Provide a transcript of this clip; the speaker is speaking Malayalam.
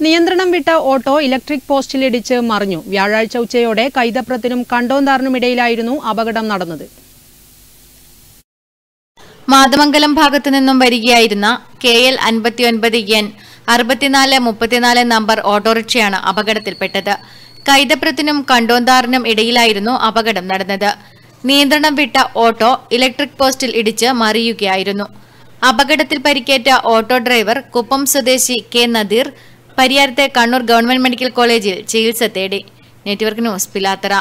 നിയന്ത്രണം വിട്ട ഓട്ടോ ഇലക്ട്രിക് പോസ്റ്റിലിടിച്ച് മറിഞ്ഞു. വ്യാഴാഴ്ച ഉച്ചയോടെ കൈതപ്രത്തിനും കണ്ടോന്താറിനുമിടയിലായിരുന്നു അപകടം നടന്നത്. മാതമംഗലം ഭാഗത്തു നിന്നും വരികയായിരുന്ന കെ എൽ അൻപത്തിയൊൻപത് എൻ അറുപത്തിനാല് മുപ്പത്തിനാല് നമ്പർ ഓട്ടോറിക്ഷയാണ് അപകടത്തിൽപ്പെട്ടത്. കൈതപ്രത്തിനും കണ്ടോന്താറിനും ഇടയിലായിരുന്നു അപകടം നടന്നത്. നിയന്ത്രണം വിട്ട ഓട്ടോ ഇലക്ട്രിക് പോസ്റ്റിൽ ഇടിച്ച് മറിയുകയായിരുന്നു. അപകടത്തിൽ പരിക്കേറ്റ ഓട്ടോ ഡ്രൈവർ കുപ്പം സ്വദേശി കെ നദീർ പരിയാരത്തെ കണ്ണൂർ ഗവൺമെന്റ് മെഡിക്കൽ കോളേജിൽ ചികിത്സ തേടി. Network news Pilathara.